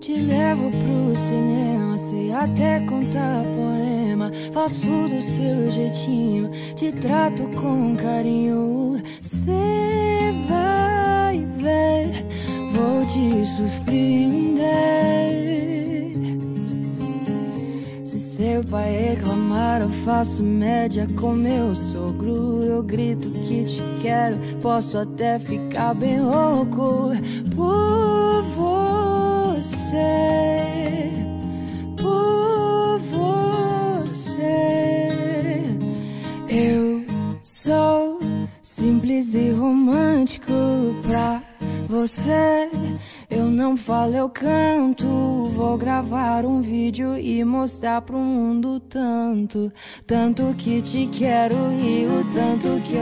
Te levo pro cinema, sei até contar poema. Faço do seu jeitinho, te trato com carinho. Cê vai ver, vou te surpreender. Se seu pai reclamar, eu faço média com meu sogro. Eu grito que te quero, posso até ficar bem louco por sou simples e romântico pra você. Eu não falo, eu canto. Vou gravar um vídeo e mostrar pro mundo tanto, tanto que te quero e o tanto que.